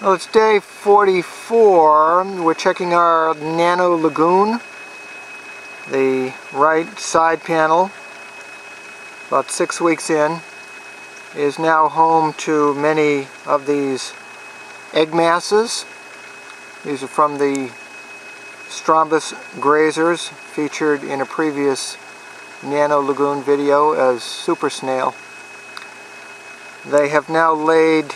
Well, it's day 44. We're checking our Nano Lagoon. The right side panel, about six weeks in, is now home to many of these egg masses. These are from the Strombus grazers featured in a previous Nano Lagoon video as super snail. They have now laid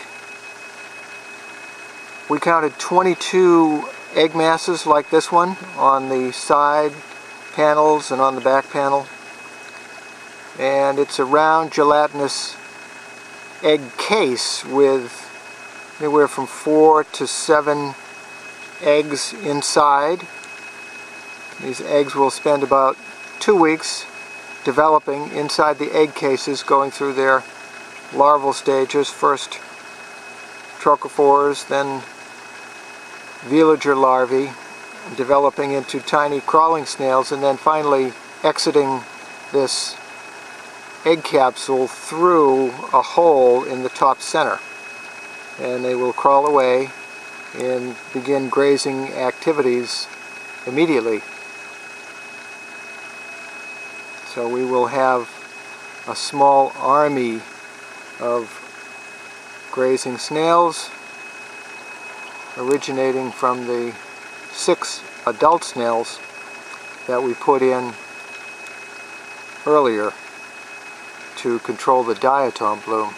we counted 22 egg masses like this one on the side panels and on the back panel. And it's a round gelatinous egg case with anywhere from four to seven eggs inside. These eggs will spend about two weeks developing inside the egg cases going through their larval stages. First trochophores, then veliger larvae developing into tiny crawling snails and then finally exiting this egg capsule through a hole in the top center and they will crawl away and begin grazing activities immediately. So we will have a small army of grazing snails originating from the six adult snails that we put in earlier to control the diatom bloom.